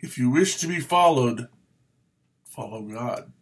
If you wish to be followed, follow God.